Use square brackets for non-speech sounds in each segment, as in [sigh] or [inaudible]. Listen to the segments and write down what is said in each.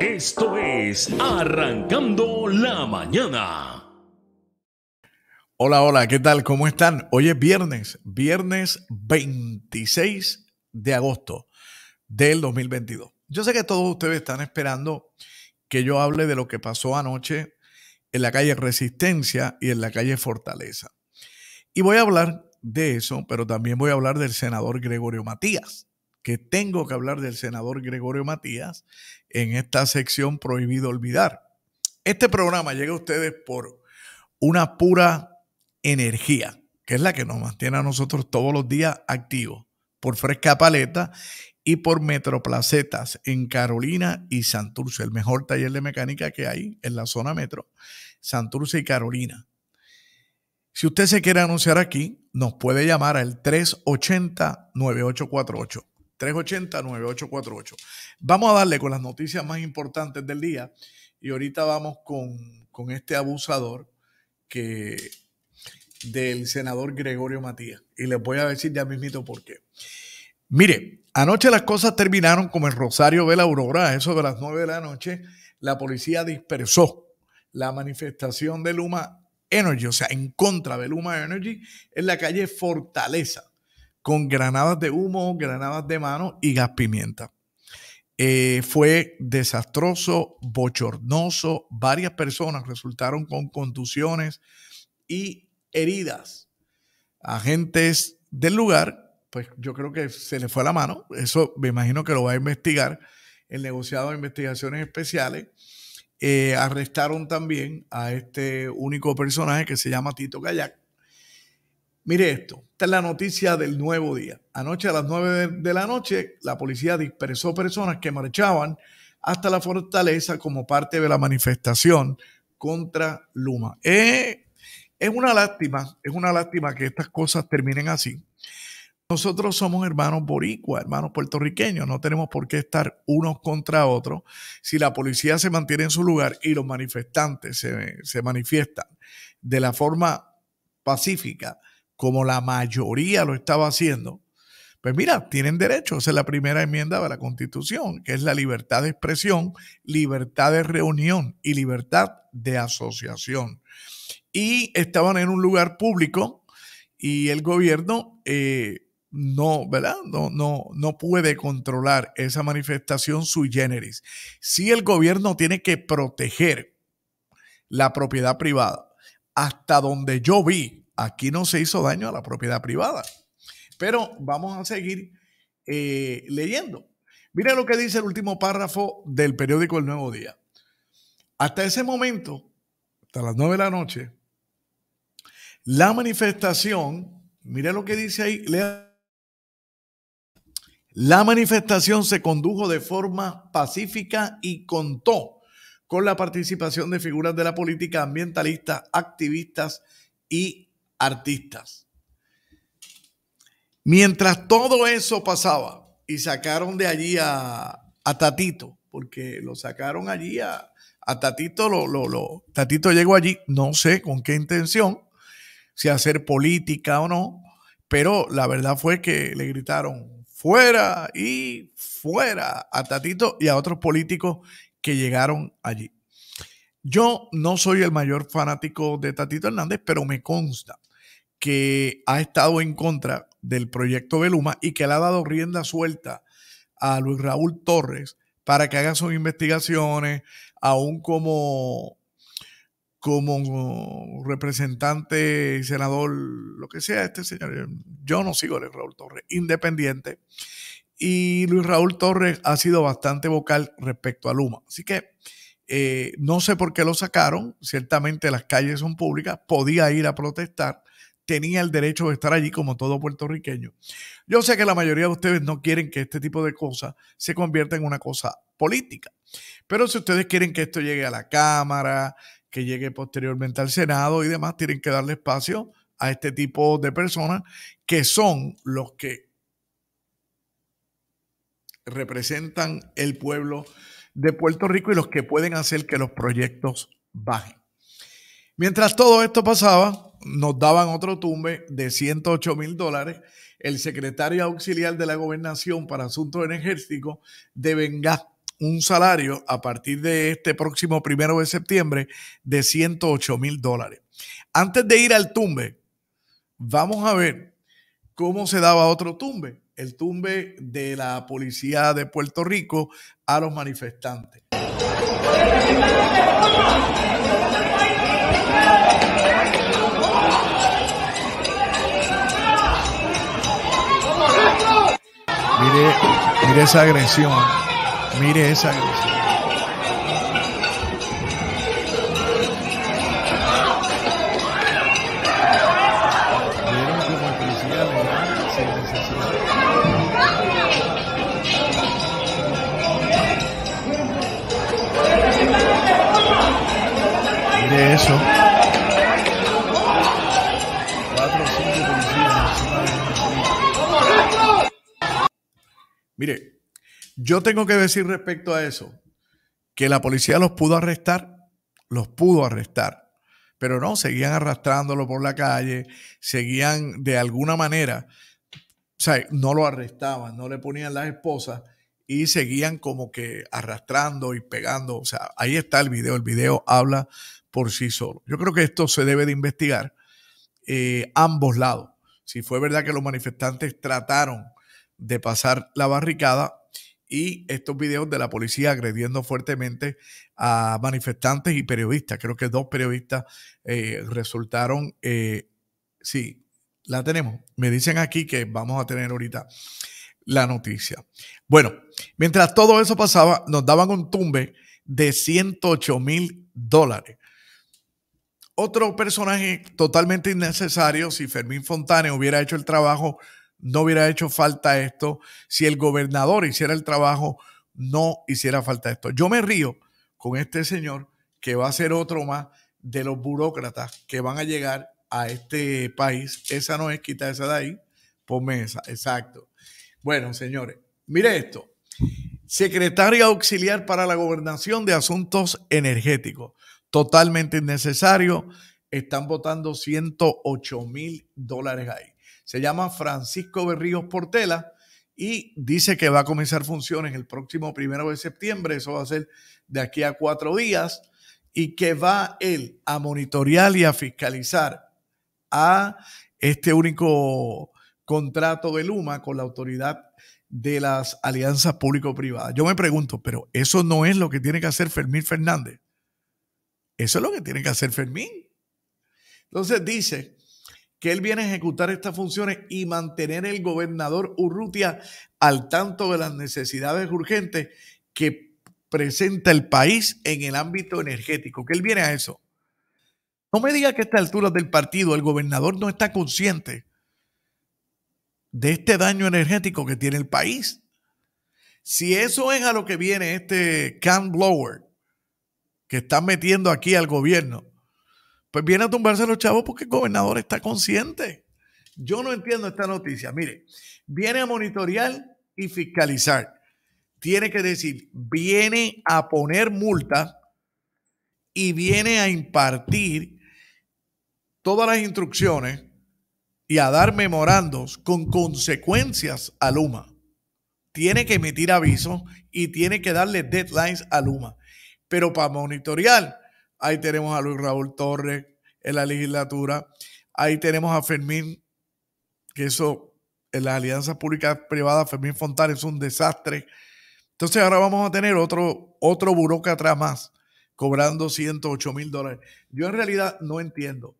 Esto es Arrancando la Mañana. Hola, hola, ¿qué tal? ¿Cómo están? Hoy es viernes, viernes 26 de agosto del 2022. Yo sé que todos ustedes están esperando que yo hable de lo que pasó anoche en la calle Resistencia y en la calle Fortaleza. Y voy a hablar de eso, pero también voy a hablar del senador Gregorio Matías que tengo que hablar del senador Gregorio Matías en esta sección Prohibido Olvidar. Este programa llega a ustedes por una pura energía, que es la que nos mantiene a nosotros todos los días activos, por Fresca Paleta y por Metroplacetas en Carolina y Santurce, el mejor taller de mecánica que hay en la zona metro, Santurce y Carolina. Si usted se quiere anunciar aquí, nos puede llamar al 380-9848. 380-9848. Vamos a darle con las noticias más importantes del día y ahorita vamos con, con este abusador que del senador Gregorio Matías. Y les voy a decir ya mismito por qué. Mire, anoche las cosas terminaron como en Rosario de la Aurora, eso de las 9 de la noche, la policía dispersó la manifestación de Luma Energy, o sea, en contra de Luma Energy, en la calle Fortaleza con granadas de humo, granadas de mano y gas pimienta. Eh, fue desastroso, bochornoso, varias personas resultaron con contusiones y heridas. Agentes del lugar, pues yo creo que se le fue la mano, eso me imagino que lo va a investigar el negociado de investigaciones especiales. Eh, arrestaron también a este único personaje que se llama Tito Kayak, Mire esto, esta es la noticia del nuevo día. Anoche a las 9 de, la noche, la policía dispersó personas que marchaban hasta la fortaleza como parte de la manifestación contra Luma. Eh, es una lástima, es una lástima que estas cosas terminen así. Nosotros somos hermanos boricua, hermanos puertorriqueños, no tenemos por qué estar unos contra otros. Si la policía se mantiene en su lugar y los manifestantes se, se manifiestan de la forma pacífica, como la mayoría lo estaba haciendo, pues mira, tienen derecho. Esa es la primera enmienda de la Constitución, que es la libertad de expresión, libertad de reunión y libertad de asociación. Y estaban en un lugar público y el gobierno eh, no, ¿verdad? No, no, no puede controlar esa manifestación sui generis. Si el gobierno tiene que proteger la propiedad privada. Hasta donde yo vi, Aquí no se hizo daño a la propiedad privada. Pero vamos a seguir eh, leyendo. Mira lo que dice el último párrafo del periódico El Nuevo Día. Hasta ese momento, hasta las nueve de la noche, la manifestación, mire lo que dice ahí, la manifestación se condujo de forma pacífica y contó con la participación de figuras de la política ambientalista, activistas y artistas. Mientras todo eso pasaba y sacaron de allí a, Tatito, porque lo sacaron allí a, Tatito, lo, lo, Tatito llegó allí, no sé con qué intención, si hacer política o no, pero la verdad fue que le gritaron fuera y fuera a Tatito y a otros políticos que llegaron allí. Yo no soy el mayor fanático de Tatito Hernández, pero me consta que ha estado en contra del proyecto de Luma y que le ha dado rienda suelta a Luis Raúl Torres para que haga sus investigaciones, aún como, como representante, senador, lo que sea, este señor, yo no sigo a Luis Raúl Torres, independiente. Y Luis Raúl Torres ha sido bastante vocal respecto a Luma. Así que eh, no sé por qué lo sacaron, ciertamente las calles son públicas, podía ir a protestar, tenía el derecho de estar allí como todo puertorriqueño. Yo sé que la mayoría de ustedes no quieren que este tipo de cosas se convierta en una cosa política, pero si ustedes quieren que esto llegue a la Cámara, que llegue posteriormente al Senado y demás, tienen que darle espacio a este tipo de personas que son los que representan el pueblo de Puerto Rico y los que pueden hacer que los proyectos bajen. Mientras todo esto pasaba, nos daban otro tumbe de 108 mil dólares. El secretario auxiliar de la gobernación para asuntos energéticos de Venga un salario a partir de este próximo primero de septiembre de 108 mil dólares. Antes de ir al tumbe, vamos a ver cómo se daba otro tumbe, el tumbe de la policía de Puerto Rico a los manifestantes. Mire, mire esa agresión. Mire esa agresión. Yo tengo que decir respecto a eso que la policía los pudo arrestar, los pudo arrestar, pero no, seguían arrastrándolo por la calle, seguían de alguna manera, o sea, no lo arrestaban, no le ponían las esposas y seguían como que arrastrando y pegando, o sea, ahí está el video, el video habla por sí solo. Yo creo que esto se debe de investigar eh, ambos lados. Si fue verdad que los manifestantes trataron de pasar la barricada y estos videos de la policía agrediendo fuertemente a manifestantes y periodistas. Creo que dos periodistas eh, resultaron, eh, sí, la tenemos. Me dicen aquí que vamos a tener ahorita la noticia. Bueno, mientras todo eso pasaba, nos daban un tumbe de 108 mil dólares. Otro personaje totalmente innecesario, si Fermín Fontane hubiera hecho el trabajo no hubiera hecho falta esto. Si el gobernador hiciera el trabajo, no hiciera falta esto. Yo me río con este señor que va a ser otro más de los burócratas que van a llegar a este país. Esa no es quita esa de ahí, ponme esa, exacto. Bueno, señores, mire esto. Secretaria auxiliar para la gobernación de asuntos energéticos. Totalmente innecesario. Están votando 108 mil dólares ahí se llama Francisco Berríos Portela y dice que va a comenzar funciones el próximo primero de septiembre, eso va a ser de aquí a cuatro días, y que va él a monitorear y a fiscalizar a este único contrato de Luma con la autoridad de las alianzas público-privadas. Yo me pregunto, pero eso no es lo que tiene que hacer Fermín Fernández. Eso es lo que tiene que hacer Fermín. Entonces dice que él viene a ejecutar estas funciones y mantener el gobernador Urrutia al tanto de las necesidades urgentes que presenta el país en el ámbito energético, que él viene a eso. No me diga que a esta altura del partido el gobernador no está consciente de este daño energético que tiene el país. Si eso es a lo que viene este can blower que está metiendo aquí al gobierno, pues viene a tumbarse los chavos porque el gobernador está consciente. Yo no entiendo esta noticia. Mire, viene a monitorear y fiscalizar. Tiene que decir, viene a poner multa y viene a impartir todas las instrucciones y a dar memorandos con consecuencias a Luma. Tiene que emitir avisos y tiene que darle deadlines a Luma. Pero para monitorear, Ahí tenemos a Luis Raúl Torres en la legislatura. Ahí tenemos a Fermín, que eso en las alianzas públicas privadas, Fermín Fontana es un desastre. Entonces ahora vamos a tener otro, otro burócrata más cobrando 108 mil dólares. Yo en realidad no entiendo.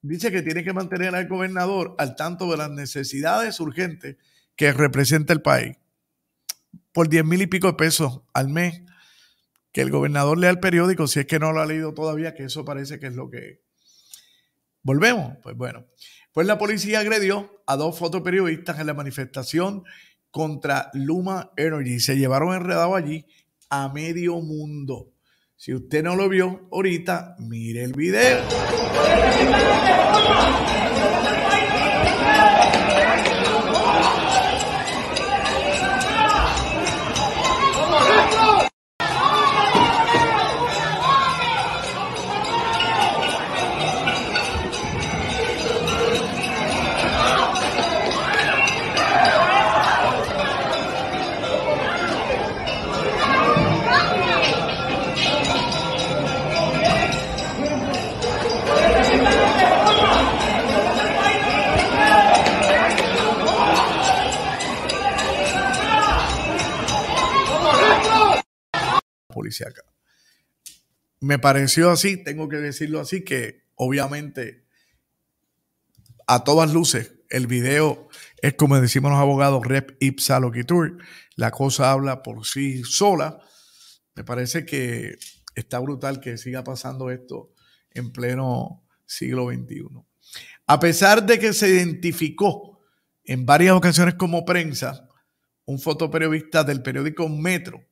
Dice que tiene que mantener al gobernador al tanto de las necesidades urgentes que representa el país. Por 10 mil y pico de pesos al mes que el gobernador lea el periódico, si es que no lo ha leído todavía, que eso parece que es lo que... Volvemos, pues bueno. Pues la policía agredió a dos fotoperiodistas en la manifestación contra Luma Energy. Se llevaron enredado allí a medio mundo. Si usted no lo vio ahorita, mire el video. Me pareció así, tengo que decirlo así, que obviamente a todas luces el video es como decimos los abogados, rep ipsa loquitur. La cosa habla por sí sola. Me parece que está brutal que siga pasando esto en pleno siglo XXI. A pesar de que se identificó en varias ocasiones como prensa, un fotoperiodista del periódico Metro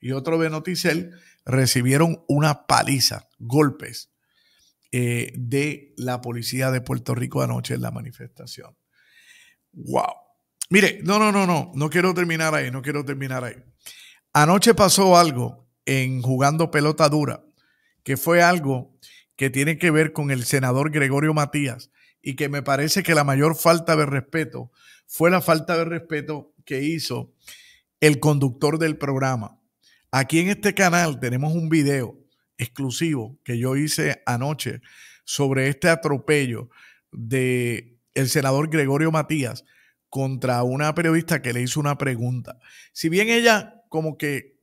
y otro de Noticel recibieron una paliza, golpes eh, de la policía de Puerto Rico anoche en la manifestación. ¡Wow! Mire, no, no, no, no, no quiero terminar ahí, no quiero terminar ahí. Anoche pasó algo en jugando pelota dura, que fue algo que tiene que ver con el senador Gregorio Matías y que me parece que la mayor falta de respeto fue la falta de respeto que hizo el conductor del programa. Aquí en este canal tenemos un video exclusivo que yo hice anoche sobre este atropello de el senador Gregorio Matías contra una periodista que le hizo una pregunta. Si bien ella como que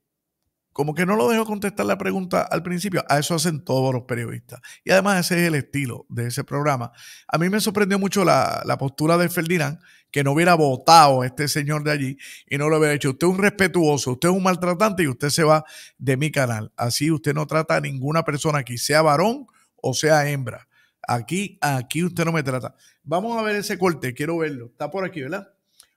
como que no lo dejó contestar la pregunta al principio. A eso hacen todos los periodistas. Y además ese es el estilo de ese programa. A mí me sorprendió mucho la, postura de Ferdinand, que no hubiera votado a este señor de allí y no lo hubiera dicho. Usted es un respetuoso, usted es un maltratante y usted se va de mi canal. Así usted no trata a ninguna persona aquí, sea varón o sea hembra. Aquí, aquí usted no me trata. Vamos a ver ese corte, quiero verlo. Está por aquí, ¿verdad?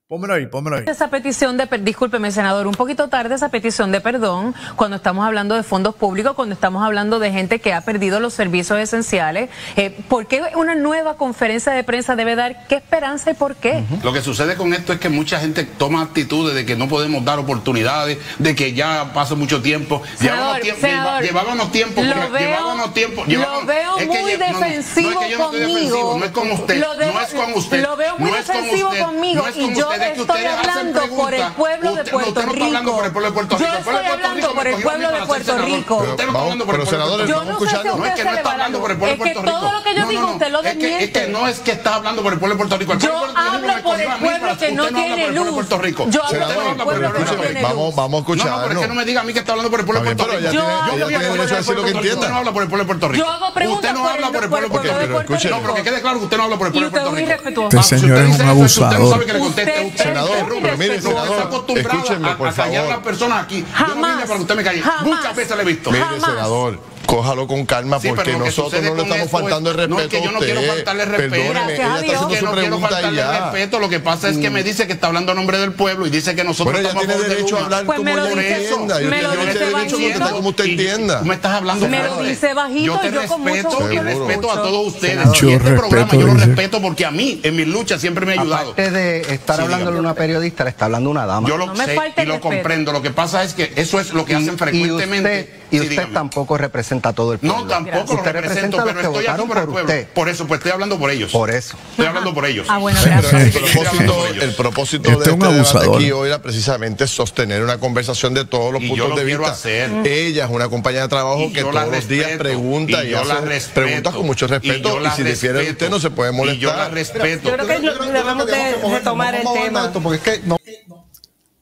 Pónmelo ahí, pónmelo ahí. Esa petición de, discúlpeme, senador, un poquito tarde esa petición de perdón cuando estamos hablando de fondos públicos, cuando estamos hablando de gente que ha perdido los servicios esenciales. Eh, ¿Por qué una nueva conferencia de prensa debe dar? ¿Qué esperanza y por qué? Lo que sucede con esto es que mucha gente toma actitudes de que no podemos dar oportunidades, de que ya pasó mucho tiempo. Senador, llevábamos, tiempo, lo veo, tiempo. lo veo muy defensivo conmigo. No es con usted. no es con usted. Lo veo muy defensivo conmigo y yo estoy hablando por el pueblo de Puerto Rico. No por el pueblo de Puerto Rico. Yo estoy hablando por el pueblo de Puerto Rico. Usted no está hablando por el pueblo de Puerto Rico. Yo no sé si usted va hablando por el pueblo de Puerto Rico. todo lo que yo digo usted lo desmiente. Es que no es que está hablando por el pueblo de Puerto Rico. Yo hablo por el pueblo que no tiene luz. Yo hablo por el pueblo que no tiene luz. Vamos a escuchar. No, no, pero es que no me diga a mí que está hablando por el pueblo de Puerto Rico. Yo derecho a decir lo que entienda. Usted no habla por el pueblo de Puerto Rico. Yo hago preguntas Usted no habla por el pueblo de Puerto Rico. No, pero que quede claro que usted no habla por el pueblo de Puerto Rico. Este señor es un abusador. Usted Senador, pero mire, senador, escúcheme, por favor. a las personas aquí. Jamás. Yo no vine para que usted me calle. Muchas veces le he visto. Mire, senador, cójalo con calma porque nosotros no le estamos faltando el respeto. No, es que yo no quiero faltarle respeto. Perdóneme, ella está haciendo su pregunta y ya. respeto. Lo que pasa es que me dice que está hablando a nombre del pueblo y dice que nosotros bueno, ella tiene derecho a hablar pues como ella entienda. Me lo dice derecho a contestar como usted entienda. Me estás hablando Me lo dice bajito yo te respeto y respeto a todos ustedes. Y este programa yo lo respeto porque a mí en mis luchas siempre me ha ayudado. Aparte de estar hablándole a una periodista, le está hablando una dama. Yo lo sé y lo comprendo. Lo que pasa es que eso es lo que hacen frecuentemente. Y usted tampoco representa a todo el pueblo. No, tampoco lo represento, pero estoy aquí por el pueblo. Por eso, pues estoy hablando por ellos. Por eso. Estoy hablando por ellos. Ah, bueno, gracias. el propósito, el propósito este de este debate aquí hoy era precisamente sostener una conversación de todos los puntos de vista. Hacer. Ella es una compañera de trabajo que todos los días pregunta y, hace preguntas con mucho respeto. Y, si difiere de usted no se puede molestar. Y yo la respeto. Yo creo que debemos de retomar el tema. Porque es que no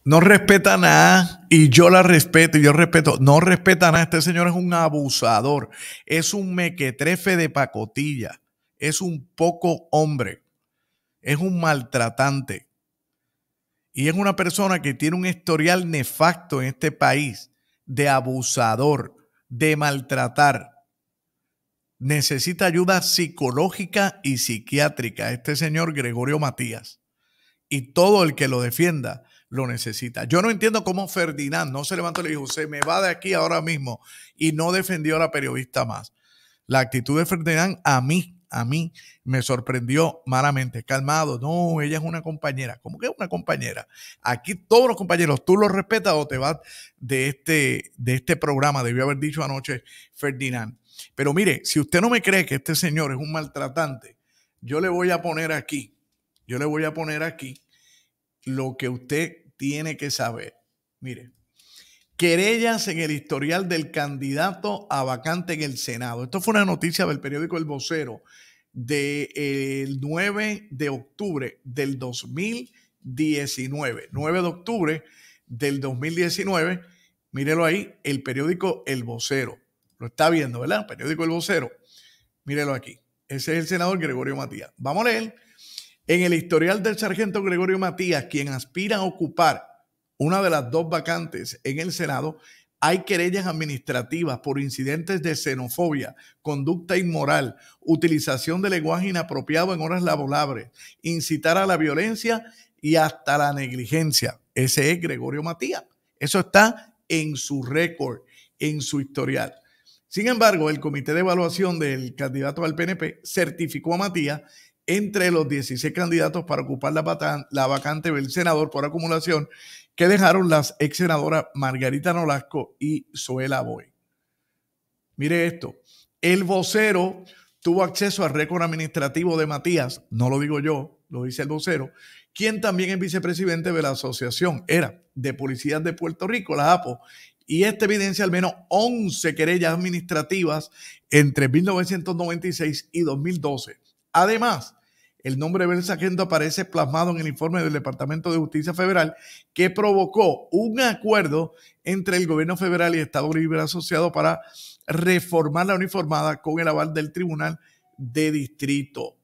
no respeta nada y yo la respeto y yo respeto. No respeta nada. Este señor es un abusador. Es un mequetrefe de pacotilla. Es un poco hombre. Es un maltratante. Y es una persona que tiene un historial nefasto en este país de abusador, de maltratar. Necesita ayuda psicológica y psiquiátrica este señor Gregorio Matías. Y todo el que lo defienda lo necesita. Yo no entiendo cómo Ferdinand no se levantó y le dijo, se me va de aquí ahora mismo y no defendió a la periodista más. La actitud de Ferdinand a mí, a mí me sorprendió malamente. Calmado, no, ella es una compañera. ¿Cómo que es una compañera? Aquí todos los compañeros, tú los respetas o te vas de este, de este programa, debió haber dicho anoche Ferdinand. Pero mire, si usted no me cree que este señor es un maltratante, yo le voy a poner aquí, yo le voy a poner aquí lo que usted tiene que saber. Mire, querellas en el historial del candidato a vacante en el Senado. Esto fue una noticia del periódico El Vocero del 9 de octubre del 2019. 9 de octubre del 2019. Mírelo ahí, el periódico El Vocero. Lo está viendo, ¿verdad? Periódico El Vocero. Mírelo aquí. Ese es el senador Gregorio Matías. Vamos a leer. En el historial del sargento Gregorio Matías, quien aspira a ocupar una de las dos vacantes en el Senado, hay querellas administrativas por incidentes de xenofobia, conducta inmoral, utilización de lenguaje inapropiado en horas laborables, incitar a la violencia y hasta la negligencia. Ese es Gregorio Matías. Eso está en su récord, en su historial. Sin embargo, el comité de evaluación del candidato al PNP certificó a Matías entre los 16 candidatos para ocupar la, vacante del senador por acumulación que dejaron las ex senadoras Margarita Nolasco y Zoela Boy. Mire esto, el vocero tuvo acceso al récord administrativo de Matías, no lo digo yo, lo dice el vocero, quien también es vicepresidente de la asociación, era de Policías de Puerto Rico, la APO, y este evidencia al menos 11 querellas administrativas entre 1996 y 2012. Además, el nombre del sargento aparece plasmado en el informe del Departamento de Justicia Federal que provocó un acuerdo entre el gobierno federal y Estado Libre Asociado para reformar la uniformada con el aval del Tribunal de Distrito.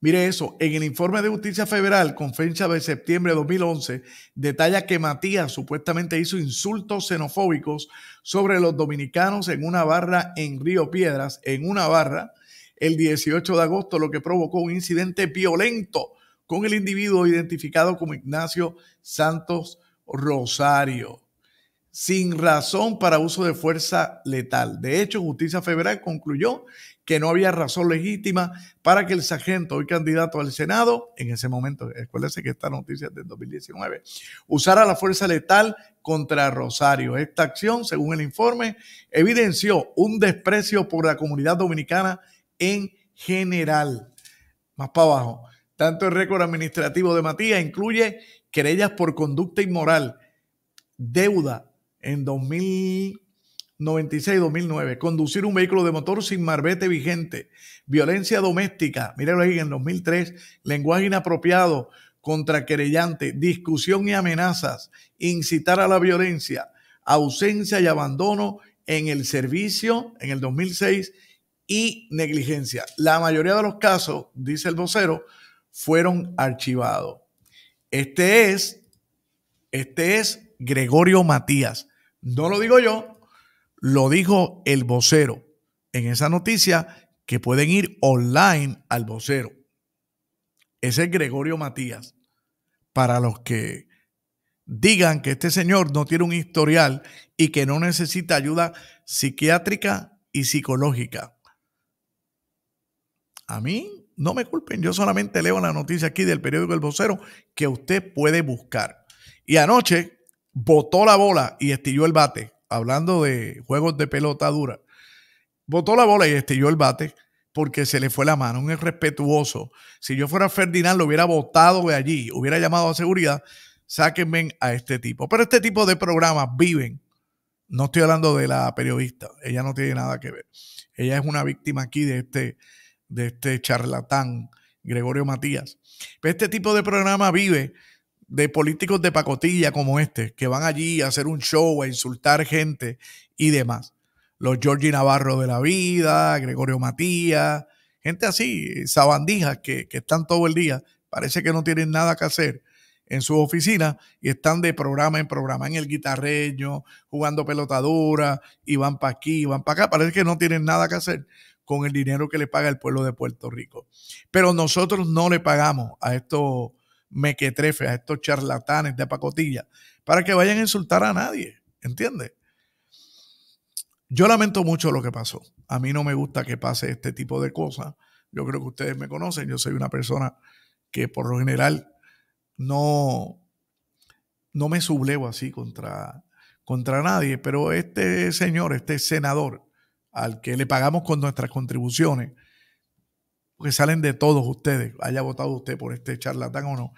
Mire eso, en el informe de Justicia Federal con fecha de septiembre de 2011, detalla que Matías supuestamente hizo insultos xenofóbicos sobre los dominicanos en una barra en Río Piedras, en una barra, el 18 de agosto, lo que provocó un incidente violento con el individuo identificado como Ignacio Santos Rosario, sin razón para uso de fuerza letal. De hecho, Justicia Federal concluyó que no había razón legítima para que el sargento, hoy candidato al Senado, en ese momento, acuérdense que esta noticia es del 2019, usara la fuerza letal contra Rosario. Esta acción, según el informe, evidenció un desprecio por la comunidad dominicana en general. Más para abajo. Tanto el récord administrativo de Matías incluye querellas por conducta inmoral, deuda en 2096-2009, conducir un vehículo de motor sin marbete vigente, violencia doméstica, míralo ahí en 2003, lenguaje inapropiado contra querellante, discusión y amenazas, incitar a la violencia, ausencia y abandono en el servicio en el 2006 y negligencia. La mayoría de los casos, dice el vocero, fueron archivados. Este es, este es Gregorio Matías. No lo digo yo, lo dijo el vocero en esa noticia que pueden ir online al vocero. Ese es Gregorio Matías. Para los que digan que este señor no tiene un historial y que no necesita ayuda psiquiátrica y psicológica. A mí no me culpen, yo solamente leo la noticia aquí del periódico El Vocero que usted puede buscar. Y anoche botó la bola y estilló el bate, hablando de juegos de pelota dura. Botó la bola y estilló el bate porque se le fue la mano, un irrespetuoso. Si yo fuera Ferdinand, lo hubiera botado de allí, hubiera llamado a seguridad, sáquenme a este tipo. Pero este tipo de programas viven. No estoy hablando de la periodista, ella no tiene nada que ver. Ella es una víctima aquí de este de este charlatán Gregorio Matías. este tipo de programa vive de políticos de pacotilla como este, que van allí a hacer un show, a insultar gente y demás. Los Georgie Navarro de la vida, Gregorio Matías, gente así, sabandijas que, que están todo el día, parece que no tienen nada que hacer en su oficina y están de programa en programa, en el guitarreño, jugando pelotadura, y van para aquí, van para acá, parece que no tienen nada que hacer con el dinero que le paga el pueblo de Puerto Rico. Pero nosotros no le pagamos a estos mequetrefes, a estos charlatanes de pacotilla, para que vayan a insultar a nadie, ¿entiendes? Yo lamento mucho lo que pasó. A mí no me gusta que pase este tipo de cosas. Yo creo que ustedes me conocen. Yo soy una persona que por lo general no, no me sublevo así contra, contra nadie. Pero este señor, este senador, al que le pagamos con nuestras contribuciones, porque salen de todos ustedes, haya votado usted por este charlatán o no,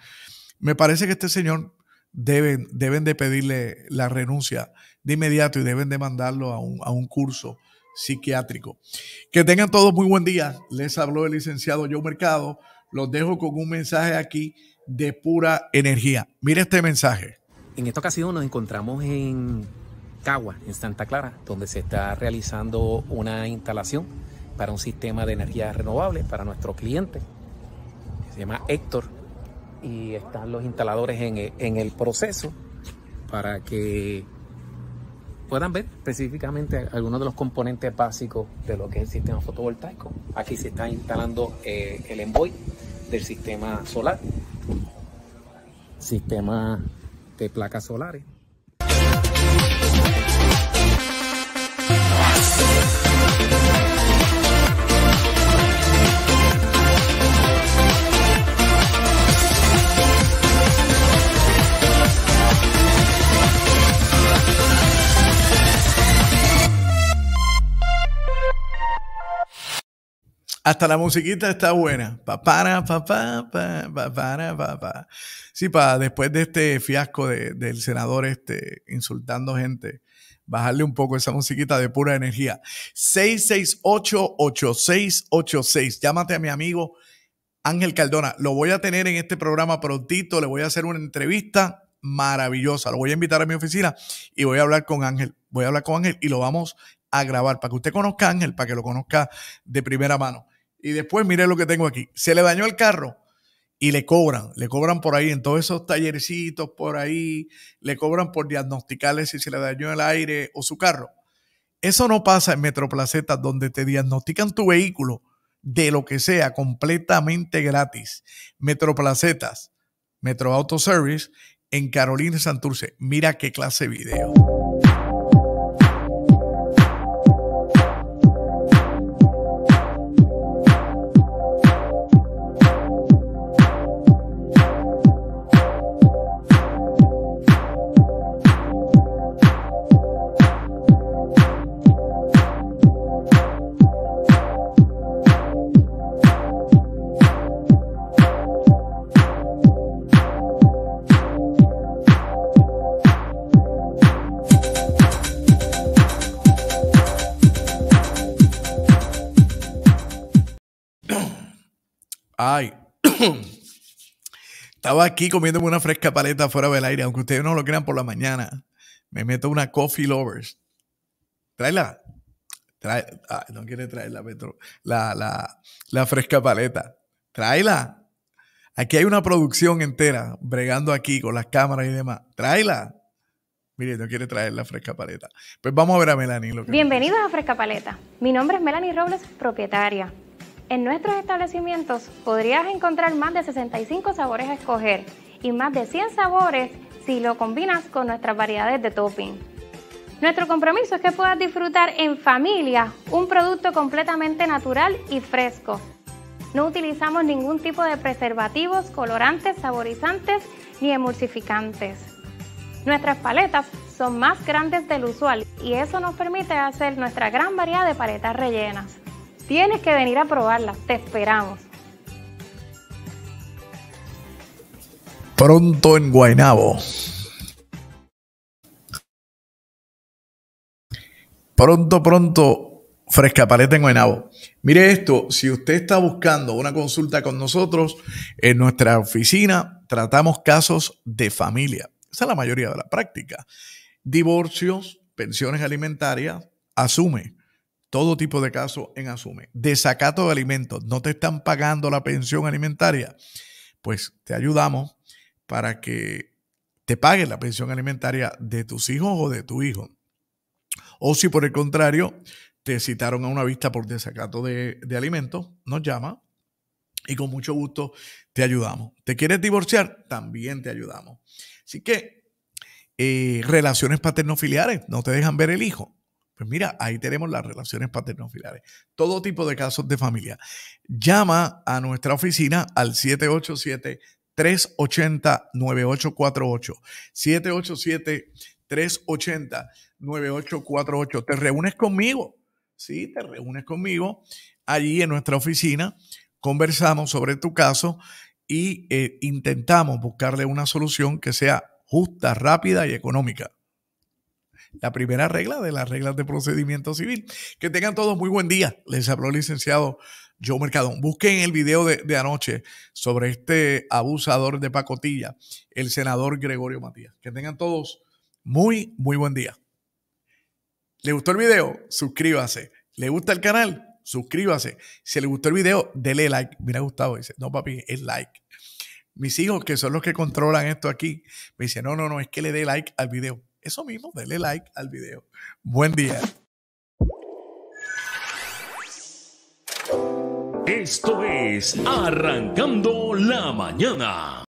me parece que este señor deben, deben de pedirle la renuncia de inmediato y deben de mandarlo a un, a un curso psiquiátrico. Que tengan todos muy buen día. Les habló el licenciado Joe Mercado. Los dejo con un mensaje aquí de pura energía. Mire este mensaje. En esta ocasión nos encontramos en Cagua, en Santa Clara, donde se está realizando una instalación para un sistema de energía renovable para nuestro cliente, se llama Héctor, y están los instaladores en, el proceso para que puedan ver específicamente algunos de los componentes básicos de lo que es el sistema fotovoltaico. Aquí se está instalando eh, el envoy del sistema solar, sistema de placas solares. Hasta la musiquita está buena. Papara, papá, papara, papá. Sí, para después de este fiasco del senador este, insultando gente, bajarle un poco esa musiquita de pura energía. 668-8686. Llámate a mi amigo Ángel Cardona. Lo voy a tener en este programa prontito. Le voy a hacer una entrevista maravillosa. Lo voy a invitar a mi oficina y voy a hablar con Ángel. Voy a hablar con Ángel y lo vamos a grabar para que usted conozca a Ángel, para que lo conozca de primera mano. Y después mire lo que tengo aquí. Se le dañó el carro y le cobran, le cobran por ahí en todos esos tallercitos por ahí, le cobran por diagnosticarle si se le dañó el aire o su carro. Eso no pasa en Metroplacetas donde te diagnostican tu vehículo de lo que sea completamente gratis. Metroplacetas, Metro Auto Service en Carolina Santurce. Mira qué clase de video. Ay. [coughs] Estaba aquí comiéndome una fresca paleta fuera del aire, aunque ustedes no lo crean por la mañana. Me meto una Coffee Lovers. Tráela. Trae, no quiere traerla, Petro. La, la, la fresca paleta. Tráela. Aquí hay una producción entera bregando aquí con las cámaras y demás. Tráela. Mire, no quiere traer la fresca paleta. Pues vamos a ver a Melanie. Bienvenidos a Fresca Paleta. Mi nombre es Melanie Robles, propietaria. En nuestros establecimientos podrías encontrar más de 65 sabores a escoger y más de 100 sabores si lo combinas con nuestras variedades de topping. Nuestro compromiso es que puedas disfrutar en familia un producto completamente natural y fresco. No utilizamos ningún tipo de preservativos, colorantes, saborizantes ni emulsificantes. Nuestras paletas son más grandes del usual y eso nos permite hacer nuestra gran variedad de paletas rellenas. Tienes que venir a probarla, te esperamos. Pronto en Guaynabo. Pronto, pronto, Fresca Paleta en Guaynabo. Mire esto, si usted está buscando una consulta con nosotros, en nuestra oficina tratamos casos de familia. Esa es la mayoría de la práctica. Divorcios, pensiones alimentarias, asume todo tipo de casos en Asume. Desacato de alimentos, no te están pagando la pensión alimentaria, pues te ayudamos para que te paguen la pensión alimentaria de tus hijos o de tu hijo. O si por el contrario te citaron a una vista por desacato de, alimentos, nos llama y con mucho gusto te ayudamos. ¿Te quieres divorciar? También te ayudamos. Así que eh, relaciones paterno-filiares, no te dejan ver el hijo pues mira, ahí tenemos las relaciones paterno-filiales. Todo tipo de casos de familia. Llama a nuestra oficina al 787 380 9848. 787 380 9848. Te reúnes conmigo. Sí, te reúnes conmigo allí en nuestra oficina. Conversamos sobre tu caso y eh, intentamos buscarle una solución que sea justa, rápida y económica la primera regla de las reglas de procedimiento civil. Que tengan todos muy buen día. Les habló el licenciado Joe Mercadón. Busquen el video de, anoche sobre este abusador de pacotilla, el senador Gregorio Matías. Que tengan todos muy, muy buen día. ¿Le gustó el video? Suscríbase. ¿Le gusta el canal? Suscríbase. Si le gustó el video, dele like. Mira, Gustavo dice, no papi, es like. Mis hijos, que son los que controlan esto aquí, me dicen, no, no, no, es que le dé like al video. Eso mismo, dele like al video. Buen día. Esto es Arrancando la Mañana.